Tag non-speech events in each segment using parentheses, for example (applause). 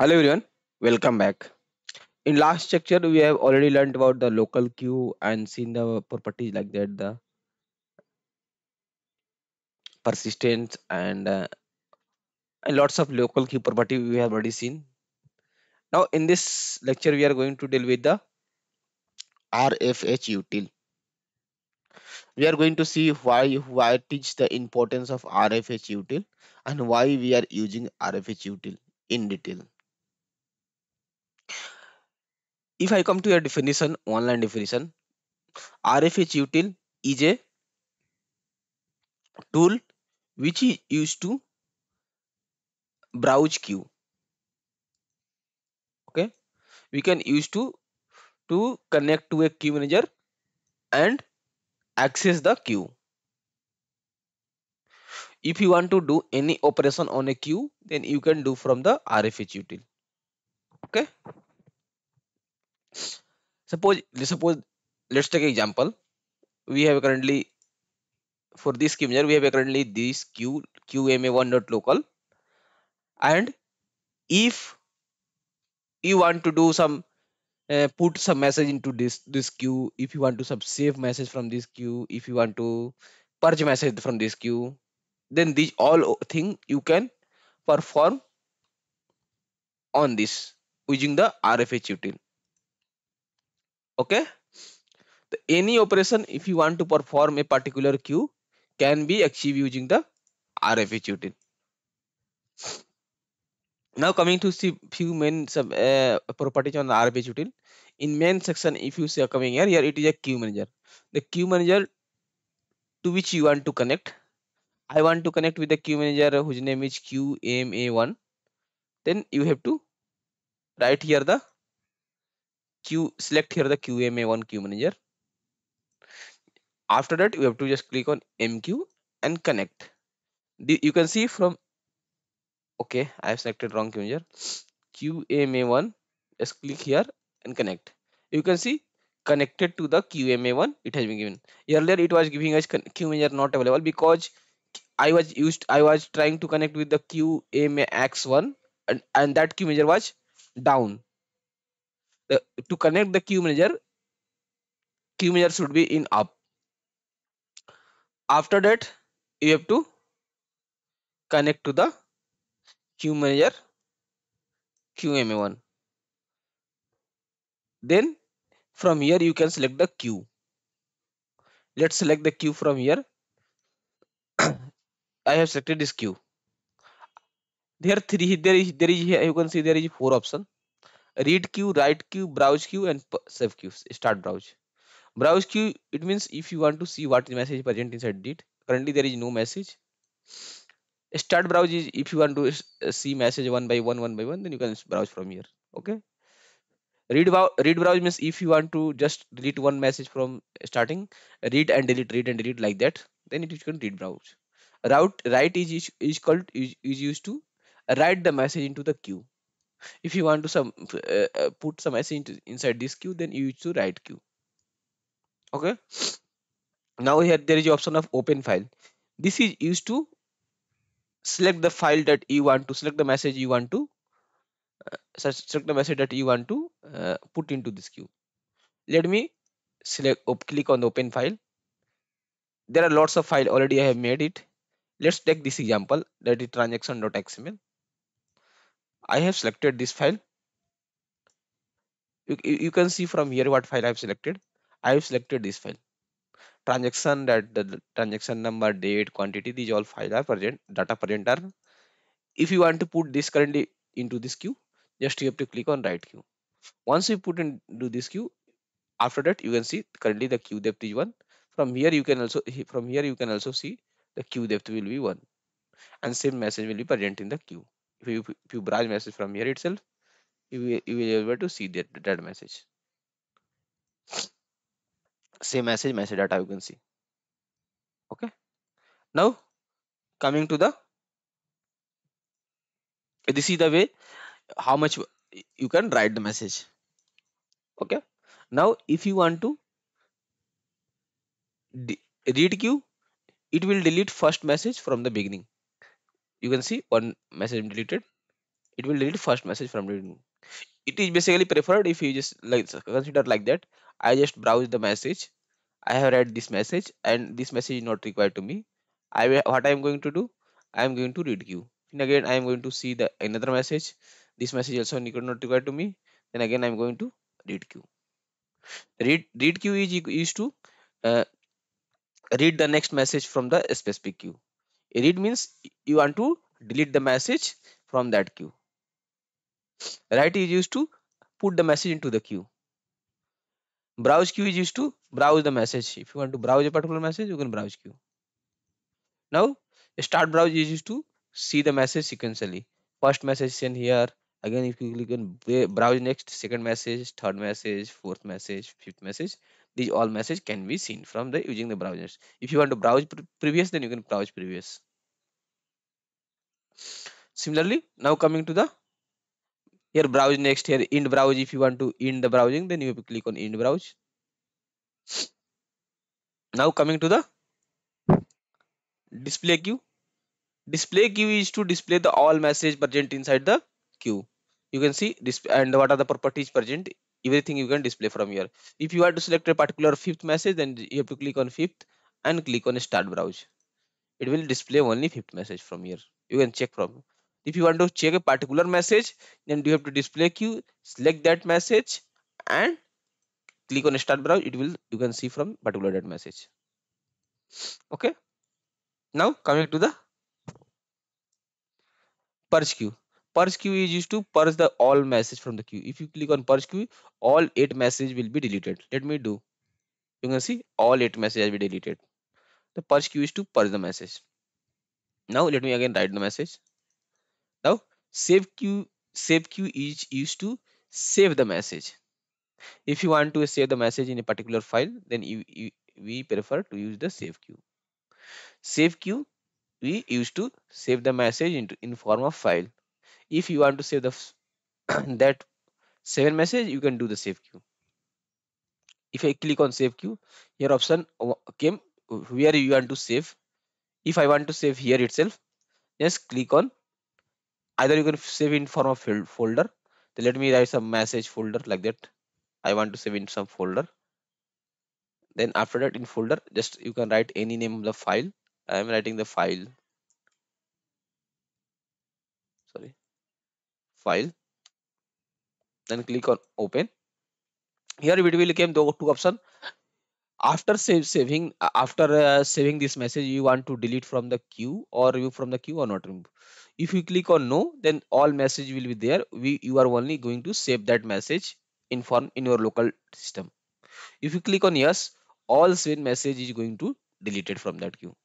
Hello everyone, welcome back. In last lecture, we have already learned about the local queue and seen the properties like that, the persistence and, uh, and lots of local queue property we have already seen. Now in this lecture, we are going to deal with the RFH util. We are going to see why why teach the importance of RFH util and why we are using RFH util in detail. If I come to a definition, online definition, RFH util is a tool which is used to browse queue. Okay? We can use to to connect to a queue manager and access the queue. If you want to do any operation on a queue then you can do from the rfh util okay suppose suppose let's take example. We have currently for this queue manager we have currently this queue qma1.local and if you want to do some uh, put some message into this this queue if you want to sub save message from this queue if you want to purge message from this queue then these all thing you can perform on this using the rfh util okay? The, any operation if you want to perform a particular queue can be achieved using the rfh util now coming to see few main sub uh, properties on the rfh util in main section if you see coming here here it is a queue manager. The queue manager to which you want to connect. I want to connect with the queue manager whose name is qma1 then you have to write here the queue select here the qma1 queue manager. After that you have to just click on mq and connect. The, you can see from okay i have selected wrong queue manager. Qma1 just click here and connect. You can see connected to the qma1 it has been given. Earlier it was giving us queue manager not available because i was used i was trying to connect with the qmax1 and, and that queue manager was down to connect the queue manager queue manager should be in up. After that you have to connect to the queue manager qma1 then from here you can select the queue. Let's select the queue from here. (coughs) I have selected this queue. There three there is there is here you can see there is four option read queue write queue browse queue and save queue. Start browse. Browse queue it means if you want to see what message present inside it currently there is no message. Start browse is if you want to uh, see message one by one one by one then you can browse from here. Okay? Read browse read browse means if you want to just delete one message from starting read and delete read and delete like that then it is can read browse. Route write is is, is called is, is used to write the message into the queue if you want to some uh, uh, put some message into, inside this queue then you use to write queue. Okay? Now here there is option of open file. This is used to select the file that you want to select the message you want to se- select the message that you want to uh, put into this queue. Let me select op, click on the open file. There are lots of file already i have made it. Let's take this example that is transaction.xml i have selected this file. You, you can see from here what file i have selected. I have selected this file. Transaction that the, transaction number date quantity these all files are present data present are. If you want to put this currently into this queue just you have to click on write queue. Once you put into this queue after that you can see currently the queue depth is one. From here you can also from here you can also see the queue depth will be one. And same message will be present in the queue if you if you browse message from here itself you will, you will be able to see that that message. Same message message data you can see. Okay. Now coming to the this is the way how much you can write the message. Okay. Now if you want to read queue it will delete first message from the beginning you can see one message deleted. It will delete first message from reading it is basically preferred if you just like consider like that. I just browse the message. I have read this message and this message is not required to me. I what i am going to do? I am going to read queue and again i am going to see the another message. This message also not required to me. Then again i am going to read queue. Read read queue is used to uh, read the next message from the specific queue read means you want to delete the message from that queue. Write is used to put the message into the queue. Browse queue is used to browse the message. If you want to browse a particular message you can browse queue. Now start browse is used to see the message sequentially. First message sent here. Again if you click on browse next second message third message fourth message fifth message these all message can be seen from the using the browsers. If you want to browse pre previous then you can browse previous. Similarly now coming to the here browse next here end browse if you want to end the browsing then you click on end browse. Now coming to the display queue. Display queue is to display the all message present inside the queue. You can see this and what are the properties present everything you can display from here. If you want to select a particular fifth message then you have to click on fifth and click on start browse. It will display only fifth message from here. You can check from. If you want to check a particular message then you have to display queue select that message and click on start browse. It will you can see from particular that message. Okay? Now coming to the purge queue purge queue is used to purge the all message from the queue. If you click on purge queue all eight message will be deleted. Let me do. You can see all eight messages will be deleted. The purge queue is to purge the message. Now let me again write the message. Now save queue save queue is used to save the message. If you want to save the message in a particular file then you, you, we prefer to use the save queue save queue we used to save the message into in form of file if you want to save the (clears throat) that seven message you can do the save queue. If i click on save queue here option came where you want to save. If i want to save here itself just click on either you can save in form of folder. Then let me write some message folder like that. I want to save in some folder. Then after that in folder just you can write any name of the file. I am writing the file. Sorry file then click on open. Here it will become the two option. After save saving after uh, saving this message you want to delete from the queue or you from the queue or not remove. If you click on no then all message will be there. We you are only going to save that message in form in your local system. If you click on yes all seven message is going to deleted from that queue.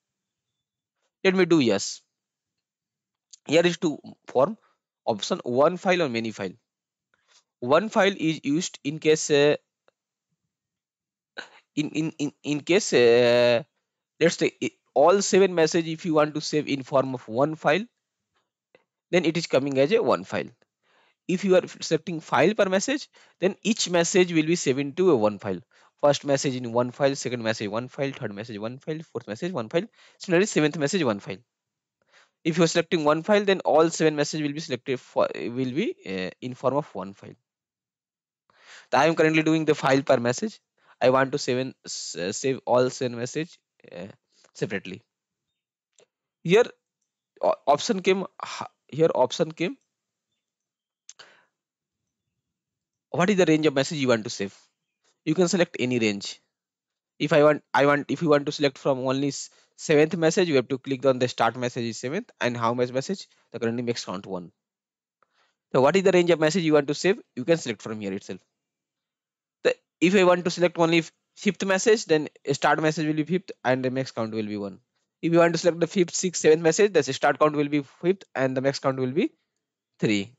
Let me do yes. Here is to form option one file or many file? One file is used in case uh, in in in, in case uh, let's say all seven message if you want to save in form of one file then it is coming as a one file. If you are selecting file per message then each message will be saved into a one file. First message in one file second message one file third message one file fourth message one file similarly seventh message one file if you are selecting one file then all seven message will be selected for will be uh, in form of one file. I am currently doing the file per message. I want to save, in, uh, save all seven message uh, separately. Here option came here option came. What is the range of message you want to save? You can select any range. If i want i want if you want to select from only seventh message you have to click on the start message is seventh and how much message? The currently max count one. So what is the range of message you want to save? You can select from here itself. The, if i want to select only fifth message then start message will be fifth and the max count will be one. If you want to select the fifth sixth seventh message the start count will be fifth and the max count will be three.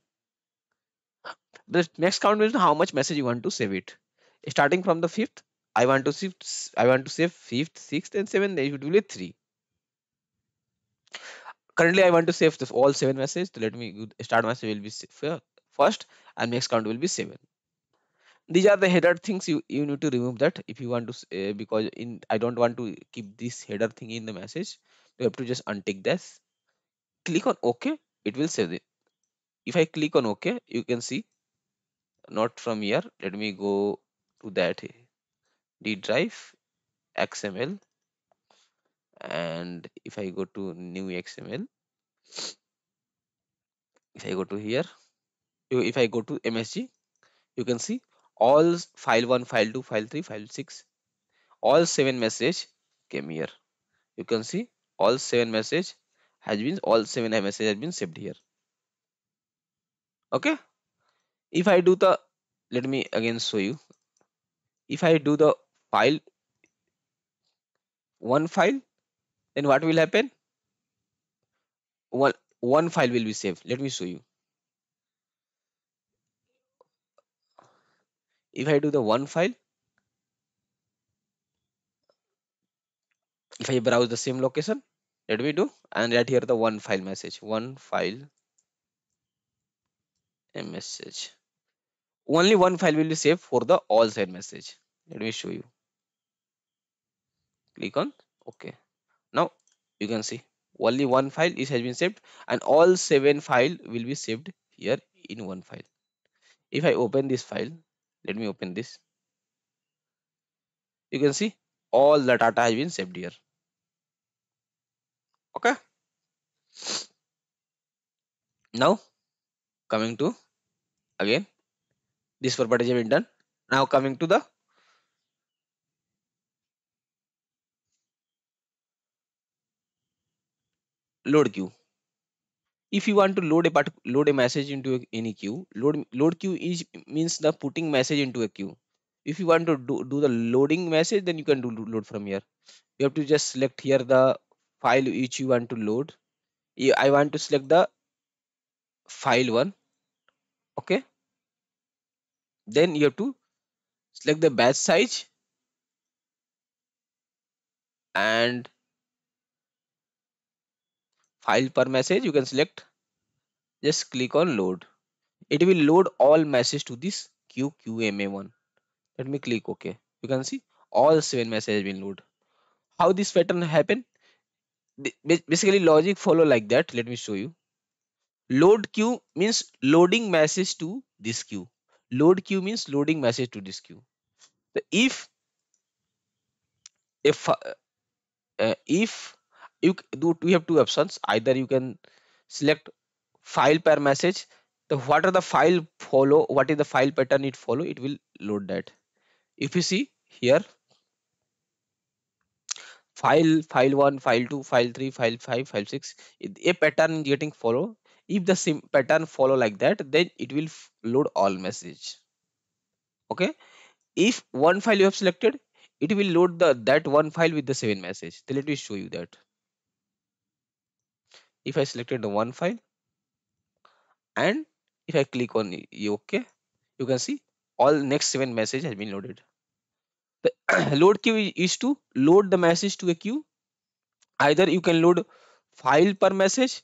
The max count will how much message you want to save it. Starting from the fifth i want to save i want to save fifth sixth and seventh it will be three. Currently i want to save this all seven messages. So let me start message will be first and next count will be seven. These are the header things you, you need to remove that if you want to uh, because in i don't want to keep this header thing in the message. You have to just untick this. Click on ok. It will save it. If I click on OK, you can see not from here. Let me go to that D drive XML and if I go to new XML, if I go to here, if I go to MSG, you can see all file 1, file 2, file 3, file 6, all 7 message came here. You can see all 7 message has been, all 7 message has been saved here. Okay. If I do the, let me again show you. If I do the file, one file, then what will happen? One, one file will be saved. Let me show you. If I do the one file, if I browse the same location, let me do and right here the one file message, one file a message. Only one file will be saved for the all side message. Let me show you. Click on OK. Now you can see only one file is has been saved and all seven file will be saved here in one file. If I open this file, let me open this. You can see all the data has been saved here. Okay. Now coming to again this property has been done. Now coming to the load queue. If you want to load a part load a message into any queue load load queue is means the putting message into a queue. If you want to do, do the loading message then you can do load from here. You have to just select here the file which you want to load. I want to select the file one okay? Then you have to select the batch size and file per message you can select. Just click on load. It will load all message to this queue qma1 let me click ok. You can see all seven messages will load. How this pattern happen? Basically logic follow like that. Let me show you. Load queue means loading message to this queue load queue means loading message to this queue so if if uh, if you do we have two options. Either you can select file per message. The what are the file follow what is the file pattern it follow it will load that. If you see here file file 1 file 2 file 3 file 5 file 6 a pattern getting follow. If the same pattern follow like that then it will load all message. Okay? If one file you have selected it will load the that one file with the seven message. So let me show you that if I selected the one file and if I click on OK, you can see all next seven message has been loaded. The (clears throat) load queue is to load the message to a queue. Either you can load file per message.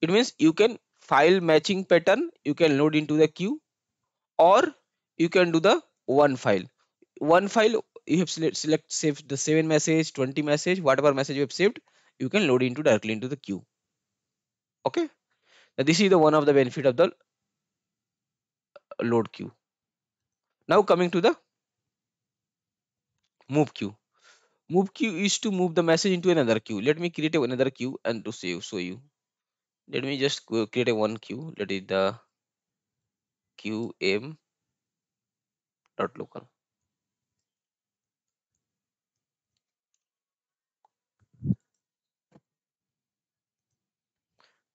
It means you can file matching pattern you can load into the queue or you can do the one file. One file you have select, select save the seven message, 20 message, whatever message you have saved, you can load into directly into the queue okay. Now this is the one of the benefit of the load queue. Now coming to the move queue. Move queue is to move the message into another queue. Let me create another queue and to save show you. Let me just create a one queue. That is the qm dot local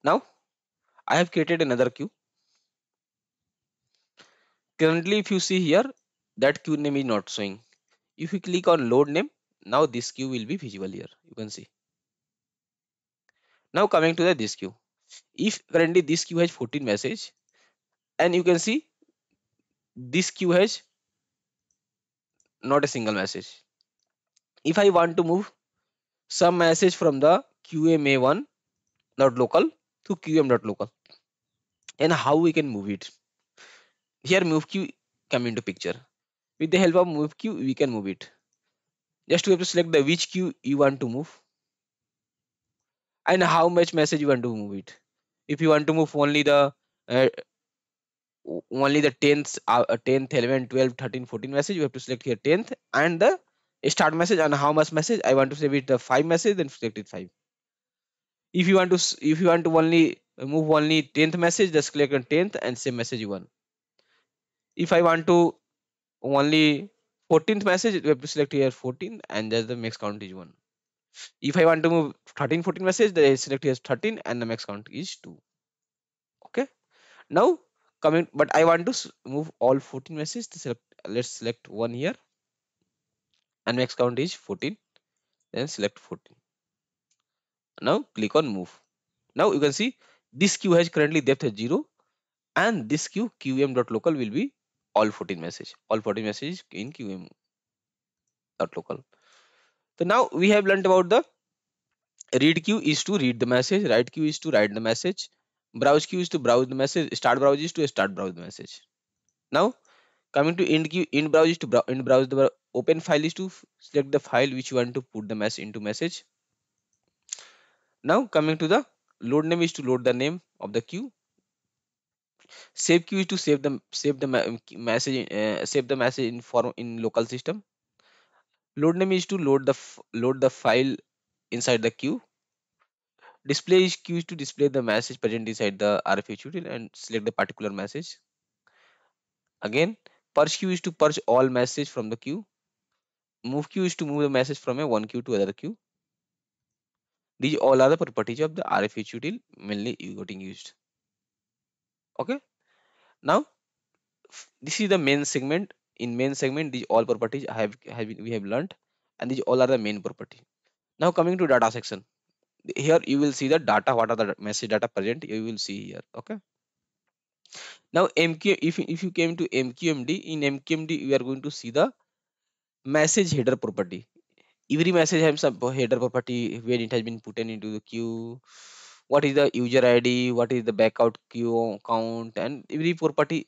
Now I have created another queue. Currently, if you see here, that queue name is not showing. If you click on load name, now this queue will be visible here. You can see. Now coming to the this queue. If currently this queue has 14 message and you can see this queue has not a single message. If I want to move some message from the QMA1 not local to qm.local and how we can move it? Here move queue come into picture. With the help of move queue we can move it. Just we have to select the which queue you want to move and how much message you want to move it. If you want to move only the uh, only the 10th uh, uh, 10th 11 12 13 14 message you have to select here 10th and the start message and how much message. I want to save it the 5 message then select it 5 if you want to if you want to only move only 10th message just click on 10th and save message 1 if i want to only 14th message we have to select here 14 and just the max count is 1 if i want to move 13 14 message then I select here 13 and the max count is 2 okay? Now coming but i want to move all 14 messages to select let's select one here. And max count is 14 then select 14 now click on move. Now you can see this queue has currently depth at 0 and this queue qm.local will be all 14 message. All 14 messages in qm.local so now we have learned about the read queue is to read the message write queue is to write the message browse queue is to browse the message start browse is to start browse the message. Now coming to end queue end browse is to end browse the open file is to select the file which you want to put the message into message now coming to the load name is to load the name of the queue. Save queue is to save the save the message in- uh, save the message in form in local system. Load name is to load the load the file inside the queue. Display is queue is to display the message present inside the rf util and select the particular message. Again purge queue is to purge all message from the queue. Move queue is to move the message from a one queue to another queue these all are the properties of the rf util mainly you getting used. Okay? Now this is the main segment. In main segment these all properties I have, have we have learned and these all are the main property. Now coming to data section. Here you will see the data what are the message data present you will see here okay? Now mq if, if you came to mqmd in mqmd we are going to see the message header property every message has some header property where it has been put into the queue what is the user id what is the backout queue count and every property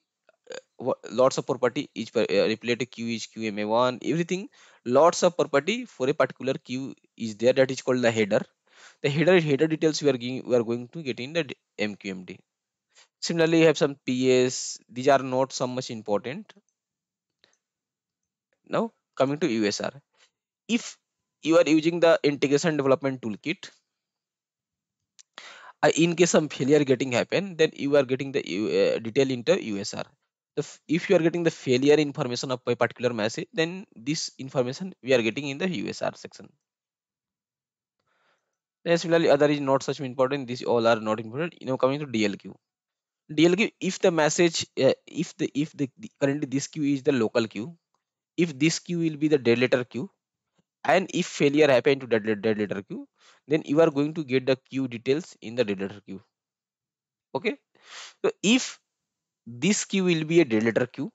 wha- lots of property each uh, related queue is qma1 everything lots of property for a particular queue is there that is called the header. The header header details we are going we are going to get in the mqmd similarly you have some ps these are not so much important. Now coming to usr if you are using the integration development toolkit. Uh, in case some failure getting happen then you are getting the uh, detail into usr the f- if you are getting the failure information of a particular message then this information we are getting in the usr section. Then similarly other is not such important. These all are not important. You know coming to dlq dlq if the message uh, if the if the, the currently this queue is the local queue if this queue will be the dead letter queue and if failure happen to that, dead letter queue then you are going to get the queue details in the dead letter queue okay? So if this queue will be a dead letter queue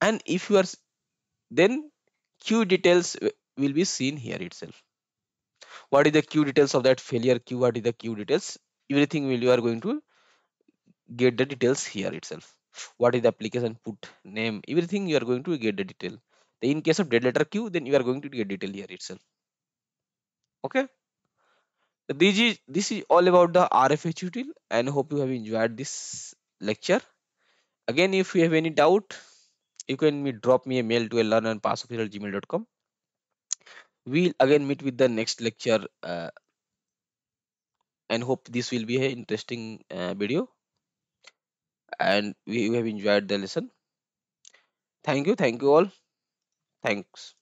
and if you are then queue details will be seen here itself. What is the queue details of that failure queue what is the queue details? Everything will you are going to get the details here itself. What is the application put name everything you are going to get the detail in case of dead letter queue then you are going to get detail here itself. Okay? This is this is all about the rfh util and hope you have enjoyed this lecture. Again if you have any doubt you can me drop me a mail to a learn and gmail.com we'll again meet with the next lecture uh, and hope this will be an interesting uh, video. And we have enjoyed the lesson. Thank you thank you all thanks